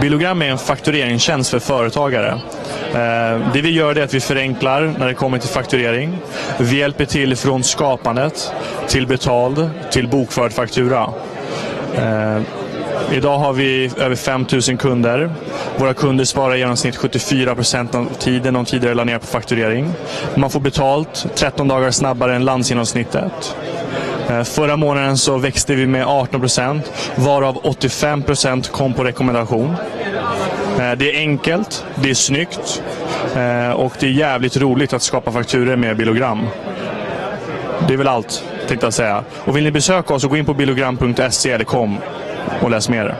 Bilogram är en faktureringstjänst för företagare. Eh, det vi gör är att vi förenklar när det kommer till fakturering. Vi hjälper till från skapandet till betald till bokförd faktura. Eh, idag har vi över 5000 kunder. Våra kunder sparar i genomsnitt 74 procent av tiden de tidigare la ner på fakturering. Man får betalt 13 dagar snabbare än landsgenomsnittet. Eh, förra månaden så växte vi med 18 procent, varav 85 procent kom på rekommendation. Eh, det är enkelt, det är snyggt eh, och det är jävligt roligt att skapa fakturer med Bilogram. Det är väl allt, tänkte jag säga. Och vill ni besöka oss så gå in på bilogram.se eller kom och läs mer.